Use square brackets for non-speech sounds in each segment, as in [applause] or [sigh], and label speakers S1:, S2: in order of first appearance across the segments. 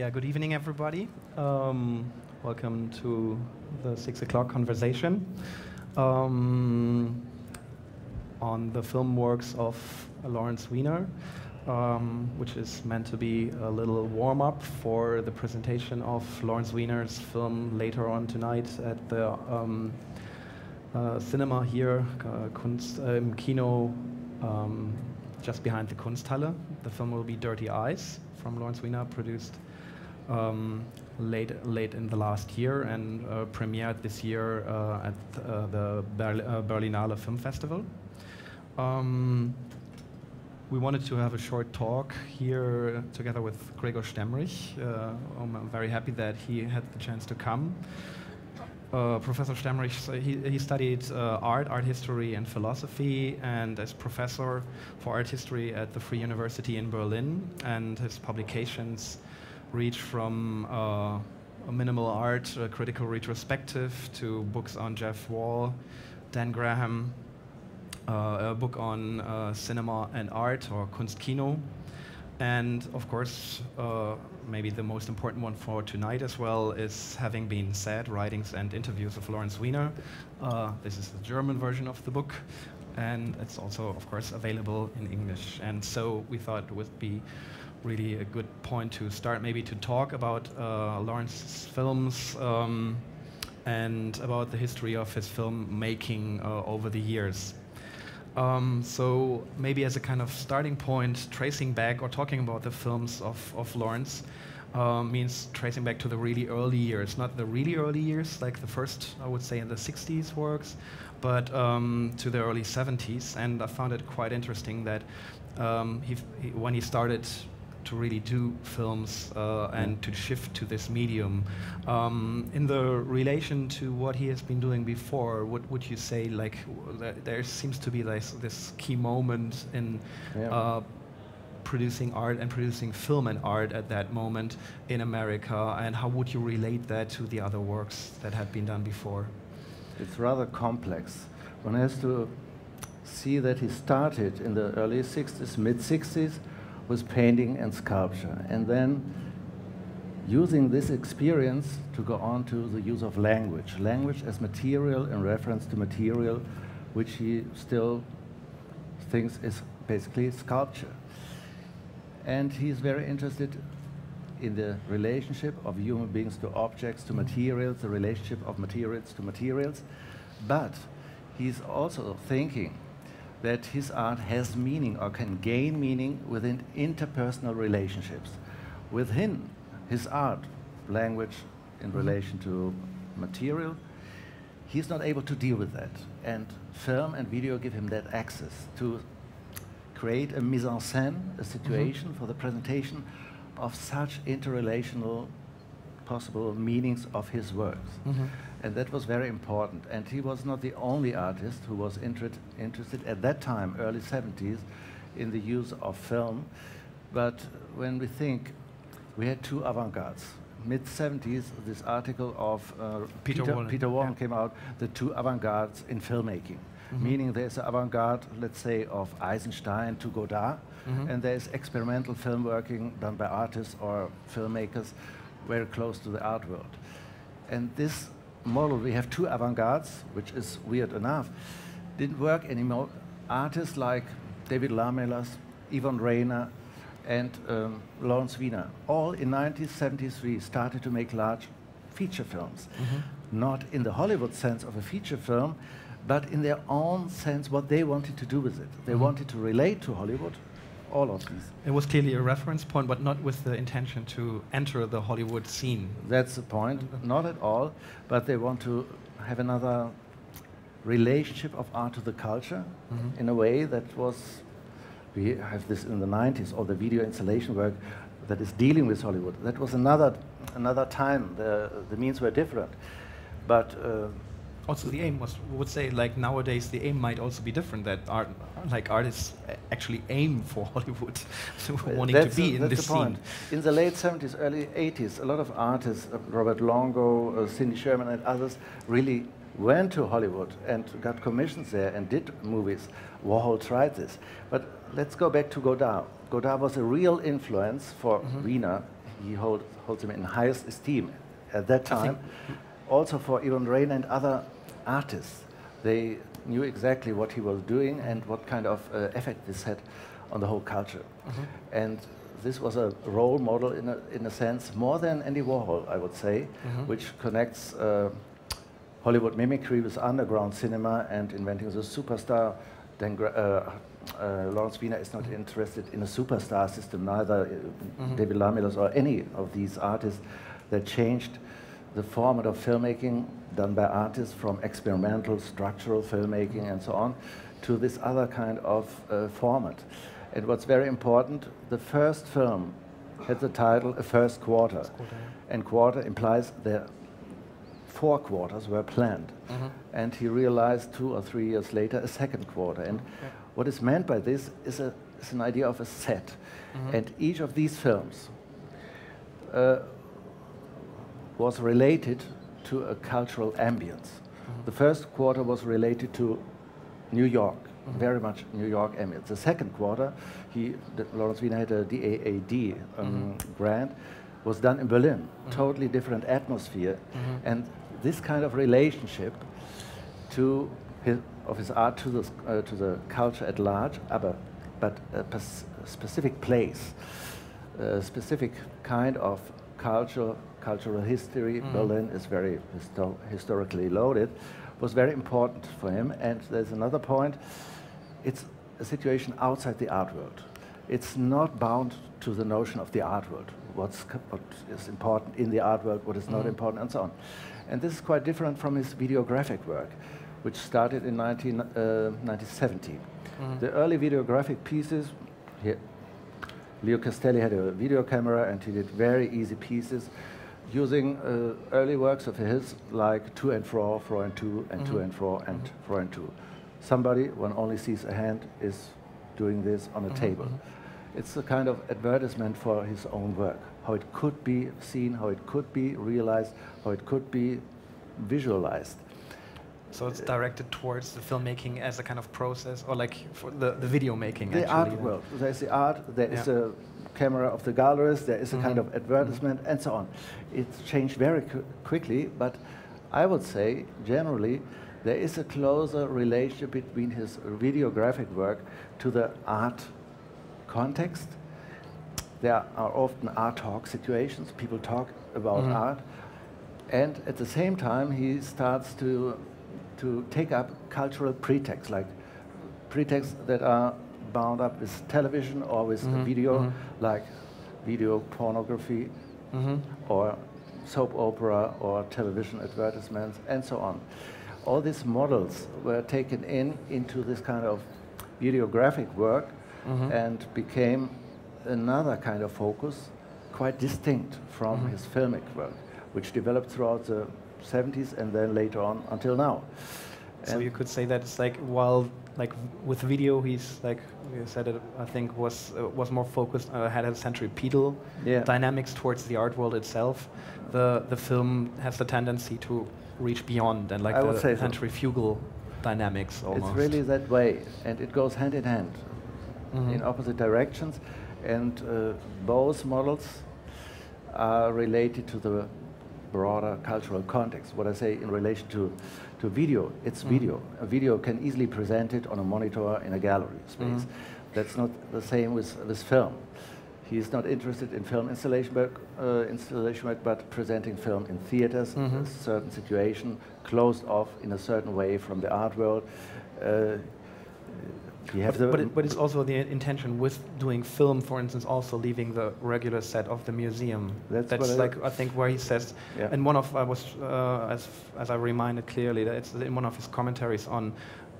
S1: Yeah, good evening, everybody. Um, welcome to the six o'clock conversation um, on the film works of Lawrence Weiner, um, which is meant to be a little warm up for the presentation of Lawrence Weiner's film later on tonight at the um, uh, cinema here, uh, Kunst, uh, Kino, um, just behind the Kunsthalle. The film will be Dirty Eyes from Lawrence Weiner, produced um, late late in the last year and uh, premiered this year uh, at uh, the Berl uh, Berlinale Film Festival. Um, we wanted to have a short talk here together with Gregor Stemmrich. Uh, I'm very happy that he had the chance to come. Uh, Professor Stemmrich, so he, he, studied uh, art, art history, and philosophy, and as professor for art history at the Free University in Berlin. And his publications reach from uh, a minimal art, a critical retrospective, to books on Jeff Wall, Dan Graham, uh, a book on uh, cinema and art, or Kunstkino, and of course, uh, maybe the most important one for tonight as well is having been said, writings and interviews of Lawrence Weiner. Uh, this is the German version of the book, and it's also, of course, available in English. And so we thought it would be really a good point to start maybe to talk about uh, Lawrence's films um, and about the history of his film making uh, over the years. Um, so maybe as a kind of starting point, tracing back or talking about the films of, of Lawrence uh, means tracing back to the really early years, not the really early years, like the first, I would say, in the 60s works, but um, to the early 70s. And I found it quite interesting that um, he, he, when he started to really do films uh, and to shift to this medium. Um, in the relation to what he has been doing before, what would you say? Like, there seems to be this, this key moment in yeah. uh, producing art and producing film and art at that moment in America, and how would you relate that to the other works that had been done before?
S2: It's rather complex. One has to see that he started in the early 60s, mid 60s, with painting and sculpture. And then using this experience to go on to the use of language. Language as material in reference to material, which he still thinks is basically sculpture. And he's very interested in the relationship of human beings to objects, to materials, the relationship of materials to materials. But he's also thinking that his art has meaning or can gain meaning within interpersonal relationships. Within his art, language in mm-hmm. relation to material, he's not able to deal with that. And film and video give him that access to create a mise en scène, a situation mm -hmm. for the presentation of such interrelational possible meanings of his works. Mm -hmm. And that was very important. And he was not the only artist who was inter interested at that time, early 70s, in the use of film. But when we think, we had two avant-gardes. Mid 70s, this article of uh, Peter, Peter, Peter Wollen yeah. came out, the two avant-gardes in filmmaking. Mm -hmm. Meaning there's an avant-garde, let's say, of Eisenstein to Godard, mm -hmm. and there's experimental film working done by artists or filmmakers very close to the art world. And this model, we have two avant-gardes, which is weird enough, didn't work anymore. Artists like David Lamelas, Yvonne Rainer, and um, Lawrence Weiner, all in 1973 started to make large feature films. Mm -hmm. Not in the Hollywood sense of a feature film, but in their own sense what they wanted to do with it. They mm -hmm. wanted to relate to Hollywood, all of these.
S1: It was clearly a reference point, but not with the intention to enter the Hollywood scene.
S2: That's the point, not at all. But they want to have another relationship of art to the culture mm -hmm. in a way that was. We have this in the 90s, or the video installation work that is dealing with Hollywood. That was another another time. The the means were different, but. Uh,
S1: also the aim was would say like nowadays the aim might also be different that art like artists actually aim for [laughs] Hollywood [laughs] wanting
S2: that's
S1: to be
S2: a,
S1: in this
S2: scene. In the late 70s, early 80s, a lot of artists, uh, Robert Longo, uh, Cindy Sherman, and others, really went to Hollywood and got commissions there and did movies. Warhol tried this, but let's go back to Godard. Godard was a real influence for mm -hmm. Weiner he hold, holds him in highest esteem at that time. Also for Yvonne Rainer and other artists, they knew exactly what he was doing and what kind of uh, effect this had on the whole culture. Mm -hmm. And this was a role model in a, in a sense, more than Andy Warhol, I would say, mm -hmm. which connects uh, Hollywood mimicry with underground cinema and inventing the superstar. Then uh, uh, Lawrence Weiner is not mm -hmm. interested in a superstar system, neither mm -hmm. David Lamelas or any of these artists that changed the format of filmmaking done by artists from experimental structural filmmaking and so on to this other kind of uh, format. And what's very important, the first film had the title A First Quarter. First quarter. And quarter implies that four quarters were planned. Mm -hmm. And he realized two or three years later a second quarter. And what is meant by this is, a, is an idea of a set. Mm -hmm. And each of these films uh, was related to a cultural ambience. Mm -hmm. The first quarter was related to New York Mm -hmm. very much New York Emirates. The second quarter, he, Lawrence Weiner had a DAAD um, mm -hmm. grant, was done in Berlin. Mm -hmm. Totally different atmosphere. Mm-hmm. And this kind of relationship to his, of his art to the, uh, to the culture at large, aber, but a specific place, a specific kind of culture, cultural history. Mm-hmm. Berlin is very histo historically loaded was very important for him. And there's another point it's a situation outside the art world. It's not bound to the notion of the art world, what's, what is important in the art world, what is not mm. important, and so on. And this is quite different from his videographic work, which started in 19, uh, 1970. Mm. The early videographic pieces, here, Leo Castelli had a video camera and he did very easy pieces using uh, early works of his like To and Fro, Fro and Two, and mm -hmm. To and Fro, and mm -hmm. Fro and Two. Somebody, one only sees a hand, is doing this on a mm -hmm. table. Mm-hmm. It's a kind of advertisement for his own work, how it could be seen, how it could be realized, how it could be visualized.
S1: So it's directed towards the filmmaking as a kind of process, or like for the, the video making.
S2: The
S1: actually.
S2: art world. There's the art. There yeah. is a camera of the galleries, there is a mm -hmm. kind mm-hmm. of advertisement, mm -hmm. and so on. It's changed very qu quickly, but I would say generally there is a closer relationship between his videographic work to the art context. There are often art talk situations, people talk about mm -hmm. art, and at the same time he starts to, to take up cultural pretexts, like pretexts that are bound up with television or with mm -hmm. video, mm -hmm. like video pornography mm -hmm. or soap opera or television advertisements and so on. All these models were taken in into this kind of videographic work mm-hmm. and became another kind of focus, quite distinct from mm-hmm. his filmic work, which developed throughout the 70s and then later on until now.
S1: So and you could say that it's like while like with video, he's like you said it. I think was uh, was more focused, uh, had a centripetal yeah. dynamics towards the art world itself. The the film has the tendency to reach beyond and like I the centrifugal so. dynamics. Almost.
S2: It's really that way, and it goes hand in hand mm -hmm. in opposite directions, and uh, both models are related to the broader cultural context. What I say in relation to to video, it's mm. video. A video can easily present it on a monitor in a gallery space. Mm. That's not the same with this film. He's not interested in film installation work, uh, installation work, but presenting film in theaters, mm -hmm. a certain situation, closed off in a certain way from the art world. Uh,
S1: but, but, it, but, it's also the intention with doing film, for instance, also leaving the regular set of the museum. That's, That's like I, I, think where he says, yeah. and one of I was uh, as as I reminded clearly that it's in one of his commentaries on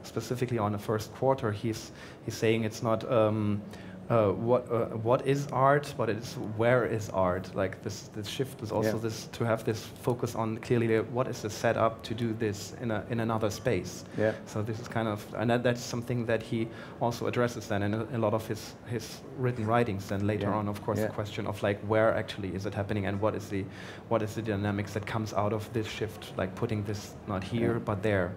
S1: specifically on the first quarter. He's he's saying it's not. Um, uh, what uh, what is art, but it's where is art. Like this, this shift is also yeah. this to have this focus on clearly what is the setup to do this in a in another space. Yeah. So this is kind of and that, that's something that he also addresses then in a, a lot of his his written writings. Then later yeah. on, of course, yeah. the question of like where actually is it happening and what is the what is the dynamics that comes out of this shift, like putting this not here but there.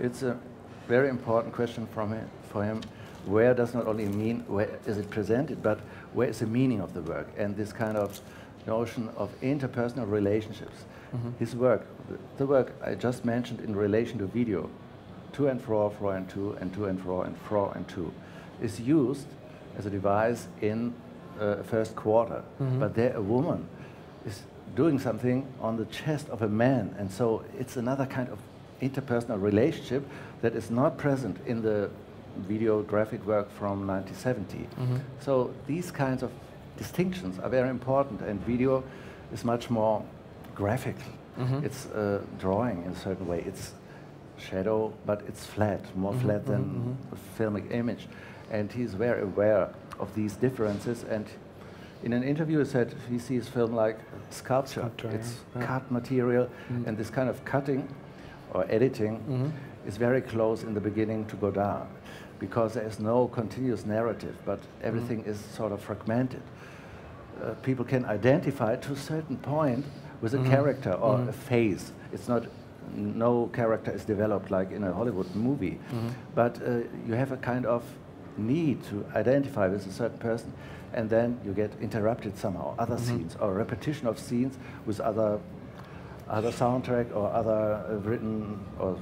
S2: It's a very important question from him, for him where does not only mean where is it presented, but where is the meaning of the work? And this kind of notion of interpersonal relationships. Mm-hmm. His work, the, work I just mentioned in relation to video, to and fro, fro and to, and to and fro, and fro and to, is used as a device in uh, first quarter. Mm-hmm. But there, a woman is doing something on the chest of a man, and so it's another kind of interpersonal relationship that is not present in the video graphic work from 1970. Mm-hmm. So these kinds of distinctions are very important, and video is much more graphic. Mm-hmm. It's uh, drawing in a certain way. It's shadow, but it's flat, more mm-hmm. flat than mm-hmm. a filmic image. And he's very aware of these differences. And in an interview, he said he sees film like sculpture. sculpture it's yeah. cut material, mm. and this kind of cutting or editing mm-hmm. is very close in the beginning to Godard because there is no continuous narrative, but everything mm. is sort of fragmented. Uh, people can identify to a certain point with a mm. character or mm. a phase. It's not no character is developed like in a Hollywood movie, mm-hmm. but uh, you have a kind of need to identify with a certain person, and then you get interrupted somehow. Other scenes or repetition of scenes with other other soundtrack or other uh, written or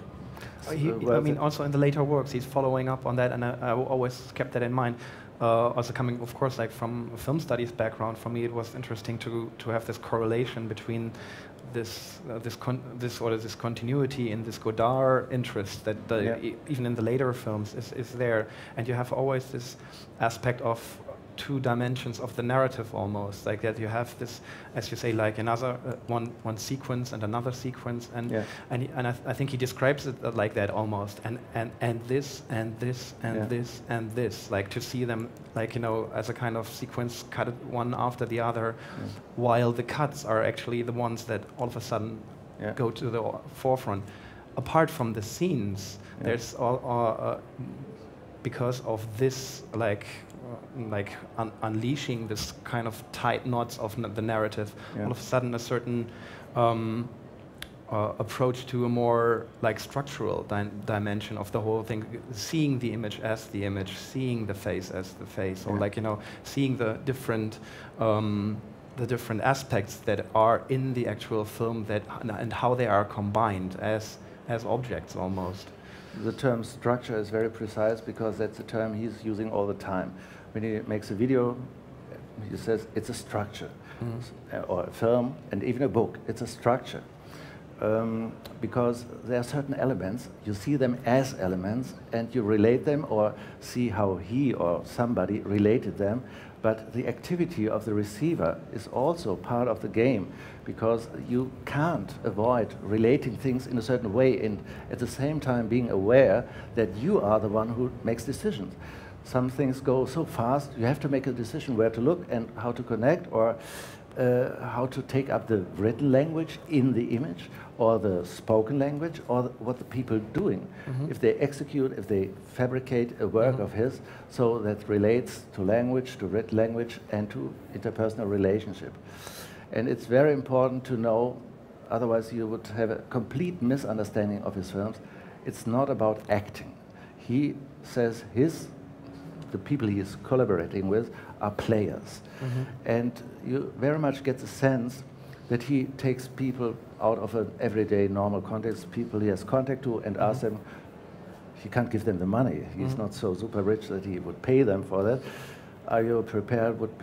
S1: he, I mean, also in the later works, he's following up on that, and I, I always kept that in mind. Uh, also coming, of course, like from a film studies background, for me it was interesting to to have this correlation between this uh, this this or this continuity in this Godard interest that yeah. e even in the later films is is there, and you have always this aspect of two dimensions of the narrative almost like that you have this as you say like another uh, one one sequence and another sequence and yeah. and, and I, th I, think he describes it uh, like that almost and and and this and this and yeah. this and this like to see them like you know as a kind of sequence cut one after the other yeah. while the cuts are actually the ones that all of a sudden go to the forefront apart from the scenes there's all, all uh, because of this like like un unleashing this kind of tight knots of the narrative, yeah. all of a sudden a certain um, uh, approach to a more like structural di dimension of the whole thing, seeing the image as the image, seeing the face as the face, or like you know, seeing the different um, the different aspects that are in the actual film that and how they are combined as as objects almost.
S2: The term structure is very precise because that's a term he's using all the time when he makes a video, he says it's a structure, mm. or a film, and even a book. It's a structure. Um, because there are certain elements, you see them as elements, and you relate them or see how he or somebody related them, but the activity of the receiver is also part of the game because you can't avoid relating things in a certain way and at the same time being aware that you are the one who makes decisions some things go so fast, you have to make a decision where to look and how to connect or uh, how to take up the written language in the image or the spoken language or the, what the people doing. Mm -hmm. If they execute, if they fabricate a work mm -hmm. of his so that relates to language, to written language, and to interpersonal relationship. And it's very important to know, otherwise you would have a complete misunderstanding of his films. It's not about acting. He says his the people he is collaborating with are players. Mm-hmm. And you very much get the sense that he takes people out of an everyday normal context, people he has contact to, and mm-hmm. asks them, he can't give them the money. He's mm-hmm. not so super rich that he would pay them for that. Are you prepared? Would,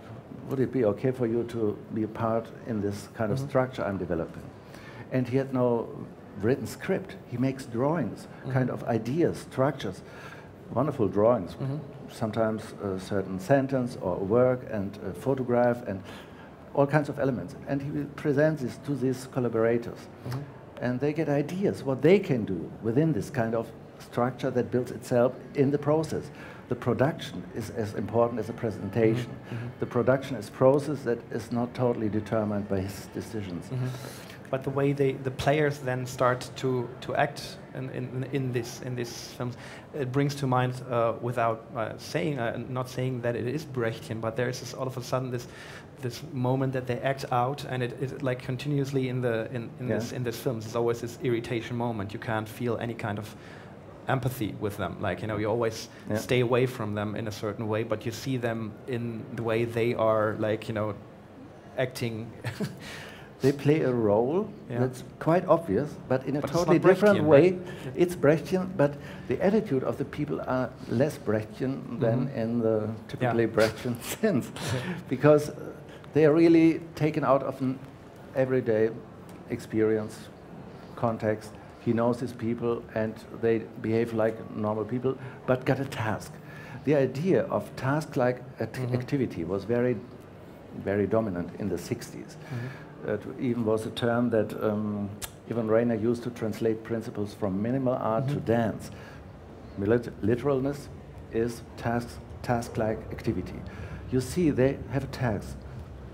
S2: would it be okay for you to be a part in this kind of mm-hmm. structure I'm developing? And he had no written script. He makes drawings, mm-hmm. kind of ideas, structures, wonderful drawings. Mm-hmm sometimes a certain sentence or a work and a photograph and all kinds of elements. And he will present this to these collaborators. Mm -hmm. And they get ideas what they can do within this kind of structure that builds itself in the process. The production is as important as the presentation. Mm -hmm. The production is process that is not totally determined by his decisions. Mm -hmm
S1: but the way they, the players then start to, to act in, in, in, this, in these films, it brings to mind, uh, without uh, saying, uh, not saying that it is Brechtian, but there is this, all of a sudden this, this moment that they act out, and it is like continuously in, the, in, in, yeah. this, in this film. There's always this irritation moment. You can't feel any kind of empathy with them. Like, you know, you always yeah. stay away from them in a certain way, but you see them in the way they are, like, you know, acting. [laughs]
S2: they play a role
S1: Yeah.
S2: that's quite obvious, but in a
S1: But
S2: totally different way.
S1: right?
S2: It's Brechtian, but the attitude of the people are less Brechtian than
S1: Mhm.
S2: in the typically
S1: Yeah.
S2: Brechtian [laughs] sense, [laughs] because they are really taken out of an everyday experience, context. He knows his people, and they behave like normal people, but got a task. The idea of task-like act-
S1: Mhm.
S2: activity was very, very dominant in the 60s. It even was a term that um, Yvonne Rainer used to translate principles from minimal art to
S1: Mhm.
S2: dance. Milit- literalness is task, task-like activity. You see, they have a task,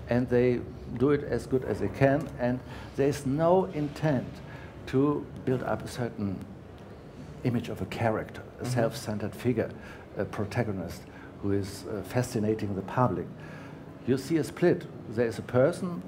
S2: and they do it as good as they can, and there's no intent to build up a certain image of a character, a
S1: Mhm.
S2: self-centered figure, a protagonist who is uh, fascinating the public. You see a split. There is a person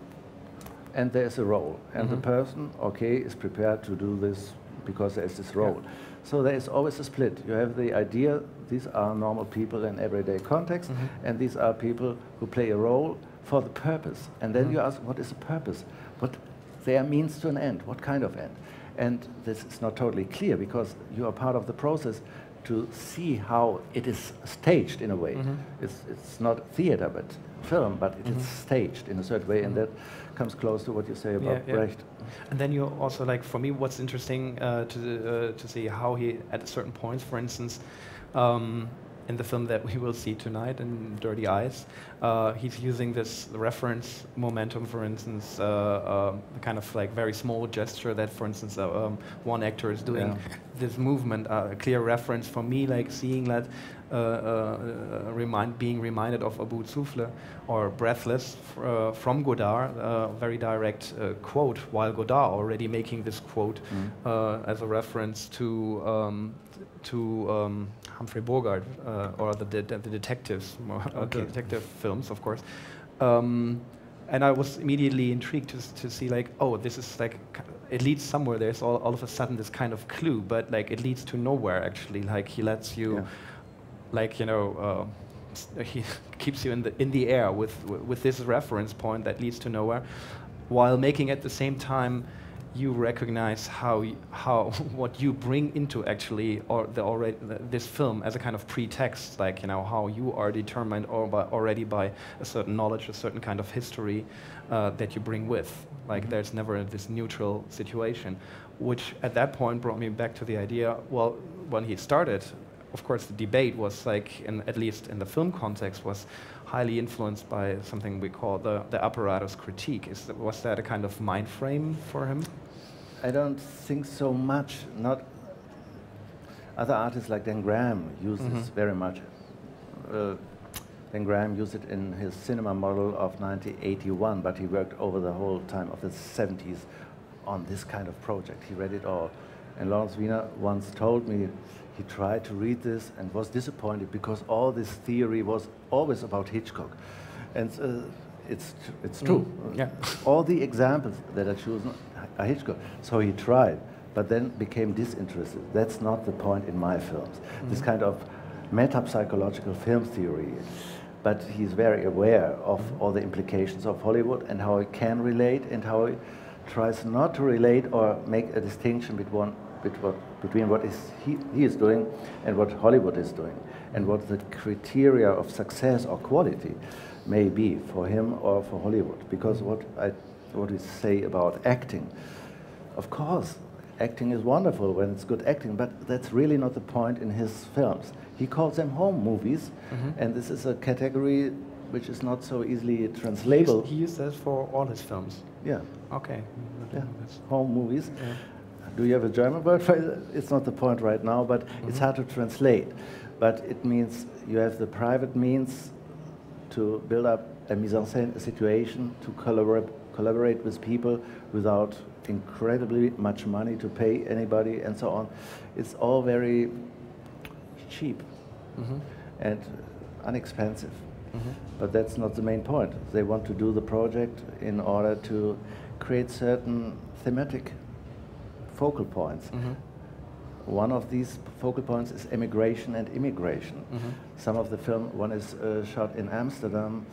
S2: and there is a role. And
S1: Mhm.
S2: the person, okay, is prepared to do this because there is this role. So there is always a split. You have the idea these are normal people in everyday context,
S1: Mhm.
S2: and these are people who play a role for the purpose. And then
S1: Mhm.
S2: you ask, what is the purpose? What there means to an end? What kind of end? And this is not totally clear because you are part of the process to see how it is staged in a way.
S1: Mhm.
S2: It's, it's not theater, but film, but it is
S1: Mhm.
S2: staged in a certain way, and
S1: Mhm.
S2: that comes close to what you say about
S1: Yeah, yeah.
S2: Brecht.
S1: And then you also like for me, what's interesting uh, to uh, to see how he at certain points, for instance, um, in the film that we will see tonight in Dirty Eyes, uh, he's using this reference momentum, for instance, uh, uh, kind of like very small gesture that, for instance, uh, um, one actor is doing
S2: Yeah.
S1: This movement, uh, a clear reference for me, like seeing that. Uh, uh, uh, remind, being reminded of Abu Souffle or Breathless uh, from Godard, uh, very direct uh, quote, while Godard already making this quote
S2: Mm.
S1: uh, as a reference to um, to um, Humphrey Bogart uh, or the, de- the detectives, [laughs]
S2: Okay.
S1: the detective films, of course. Um, and I was immediately intrigued to, to see like, oh, this is like, it leads somewhere. There's all, all of a sudden this kind of clue, but like it leads to nowhere actually. Like he lets you,
S2: Yeah.
S1: like you know, uh, [laughs] he keeps you in the in the air with with this reference point that leads to nowhere, while making at the same time you recognize how y- how [laughs] what you bring into actually or the already this film as a kind of pretext, like you know how you are determined or by, already by a certain knowledge, a certain kind of history uh, that you bring with. Like
S2: Mhm.
S1: there's never this neutral situation, which at that point brought me back to the idea. Well, when he started, of course, the debate was like, in, at least in the film context, was highly influenced by something we call the, the apparatus critique. Is that, was that a kind of mind frame for him?
S2: I don't think so much. Not other artists like Dan Graham use this
S1: Mhm.
S2: very much. Uh, Dan Graham used it in his cinema model of 1981, but he worked over the whole time of the 70s on this kind of project. He read it all. And Lawrence Weiner once told me he tried to read this and was disappointed because all this theory was always about Hitchcock. And uh, it's, it's true.
S1: Mm, yeah. [laughs]
S2: All the examples that are chosen are Hitchcock. So he tried, but then became disinterested. That's not the point in my films. This
S1: Mhm.
S2: kind of meta-psychological film theory. But he's very aware of all the implications of Hollywood and how it can relate and how he tries not to relate or make a distinction between, between, between what is he, he is doing and what Hollywood is doing and what the criteria of success or quality may be for him or for Hollywood. Because what I what we say about acting, of course, acting is wonderful when it's good acting, but that's really not the point in his films. He calls them home movies,
S1: Mhm.
S2: and this is a category which is not so easily translatable.
S1: he used that for all his films.
S2: Yeah,
S1: Okay.
S2: yeah,
S1: That's-
S2: home movies.
S1: yeah.
S2: Do you have a German word for it? It's not the point right now, but it's
S1: Mhm.
S2: hard to translate. But it means you have the private means to build up a mise en scène, situation, to collaborate, collaborate with people without incredibly much money to pay anybody and so on. It's all very cheap
S1: Mhm.
S2: and inexpensive.
S1: Mhm.
S2: But that's not the main point. They want to do the project in order to create certain thematic focal points.
S1: Mhm.
S2: One of these focal points is immigration and immigration.
S1: Mhm.
S2: Some of the film, one is uh, shot in Amsterdam,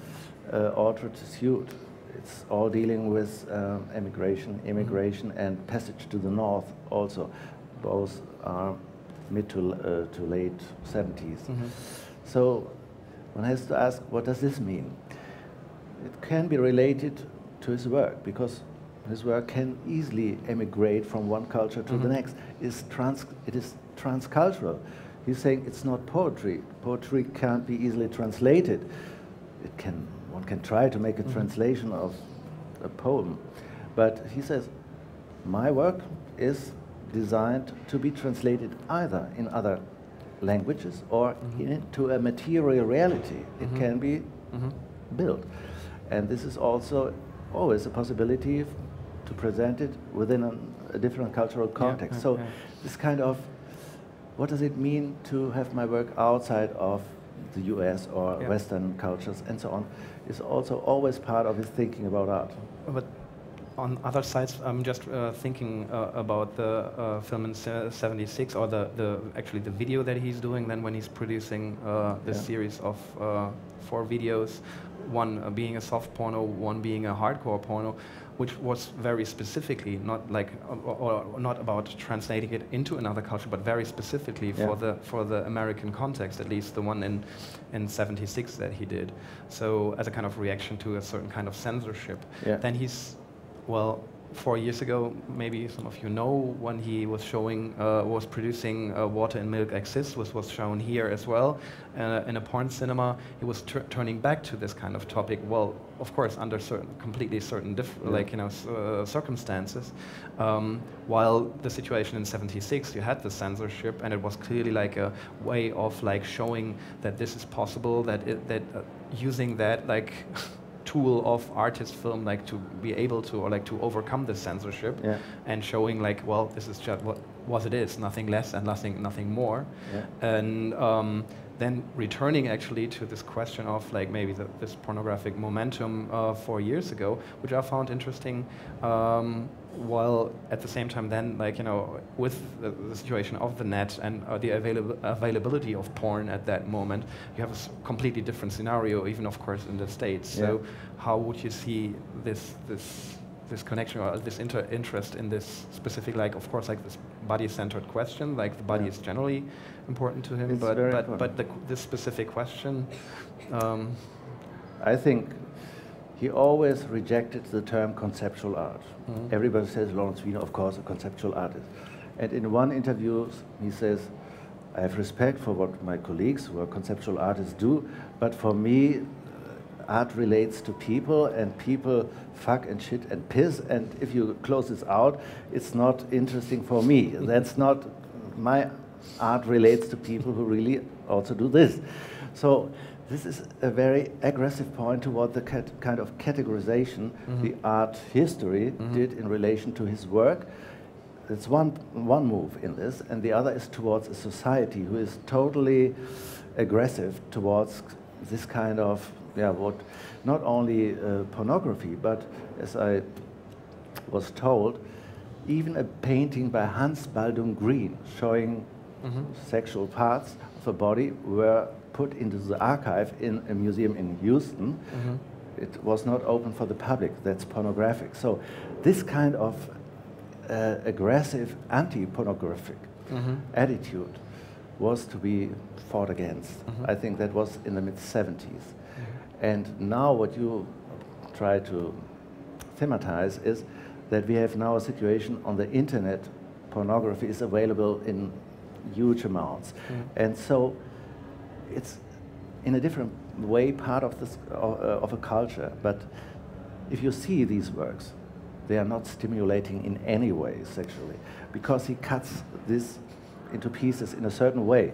S2: uh, Orchard Suit it's all dealing with um, emigration, immigration, mm -hmm. and passage to the north also. Both are mid to, uh, to late 70s. Mm -hmm. So one has to ask, what does this mean? It can be related to his work because his work can easily emigrate from one culture to mm -hmm. the mm-hmm. next. It's trans, it is transcultural. He's saying it's not poetry. Poetry can't be easily translated. It can, one can try to make a mm -hmm. translation of a poem. But he says, my work is designed to be translated either in other languages or mm -hmm. into a material reality. It mm -hmm. can be mm -hmm. built. And this is also always a possibility to present it within a, a different cultural context. Yeah, so, yeah. this kind of what does it mean to have my work outside of the US or yeah. Western cultures and so on is also always part of his thinking about art.
S1: But on other sides, I'm just uh, thinking uh, about the uh, film in '76, or the, the actually the video that he's doing. Then when he's producing uh, this yeah. series of uh, four videos, one being a soft porno, one being a hardcore porno, which was very specifically not like or, or not about translating it into another culture, but very specifically yeah. for the for the American context, at least the one in in '76 that he did. So as a kind of reaction to a certain kind of censorship, yeah. then he's well, four years ago, maybe some of you know, when he was showing, uh, was producing uh, Water and Milk Exist, which was shown here as well uh, in a porn cinema. He was turning back to this kind of topic. Well, of course, under certain, completely certain, yeah. like you know, uh, circumstances. Um, while the situation in '76, you had the censorship, and it was clearly like a way of like showing that this is possible, that it, that uh, using that like. [laughs] tool of artist film like to be able to or like to overcome the censorship yeah. and showing like well this is just what what it is nothing less and nothing nothing more yeah. and um, then returning actually to this question of like maybe the, this pornographic momentum uh, four years ago, which I found interesting, um, while at the same time then like you know with the, the situation of the net and uh, the availab availability of porn at that moment, you have a completely different scenario, even of course in the states. Yeah. So how would you see this this this connection or this inter interest in this specific, like of course, like this body-centered question, like the body yeah. is generally important to him,
S2: it's
S1: but
S2: but,
S1: but the, this specific question. Um,
S2: I think he always rejected the term conceptual art. Mm -hmm. Everybody says Lawrence Weiner, of course, a conceptual artist. And in one interview, he says, I have respect for what my colleagues who are conceptual artists do, but for me, art relates to people and people fuck and shit and piss and if you close this out it's not interesting for me [laughs] that's not my art relates to people who really also do this so this is a very aggressive point toward the kind of categorization mm -hmm. the art history mm -hmm. did in relation to his work it's one, one move in this and the other is towards a society who is totally aggressive towards this kind of yeah, what not only uh, pornography, but as I was told, even a painting by Hans Baldung Grien showing mm -hmm. sexual parts of a body were put into the archive in a museum in Houston. Mm -hmm. It was not open for the public. That's pornographic. So, this kind of uh, aggressive anti-pornographic mm -hmm. attitude was to be fought against. Mm-hmm. I think that was in the mid 70s. And now what you try to thematize is that we have now a situation on the internet, pornography is available in huge amounts. Mm. And so it's in a different way part of, this, uh, of a culture. But if you see these works, they are not stimulating in any way sexually because he cuts this into pieces in a certain way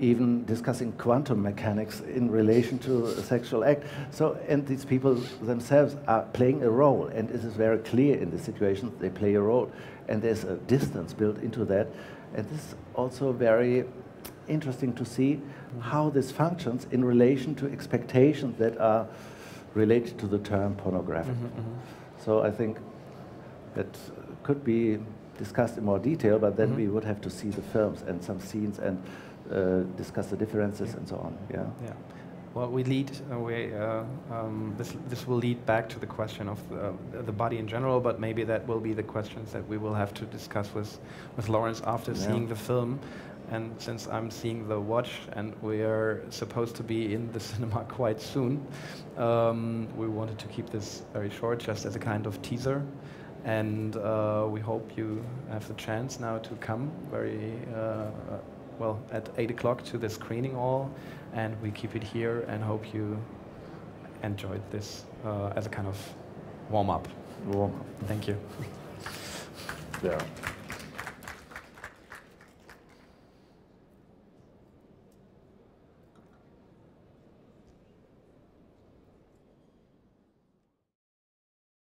S2: even discussing quantum mechanics in relation to a sexual act. So, and these people themselves are playing a role, and it is very clear in the situation they play a role, and there's a distance built into that, and this is also very interesting to see mm -hmm. how this functions in relation to expectations that are related to the term pornographic. Mm -hmm, So I think that could be discussed in more detail, but then mm -hmm. we would have to see the films and some scenes and uh, discuss the differences yeah. and so on. Yeah.
S1: Yeah. well, we lead. Uh, we, uh, um, this this will lead back to the question of the, the, body in general, but maybe that will be the questions that we will have to discuss with with Lawrence after yeah. seeing the film. And since I'm seeing the watch and we are supposed to be in the [laughs] cinema quite soon, um, we wanted to keep this very short, just as a kind of teaser. And uh, we hope you have the chance now to come very uh, well at eight o'clock to the screening hall, and we keep it here and hope you enjoyed this uh, as a kind of warm up.
S2: Warm up.
S1: Thank you. [laughs]
S2: Yeah.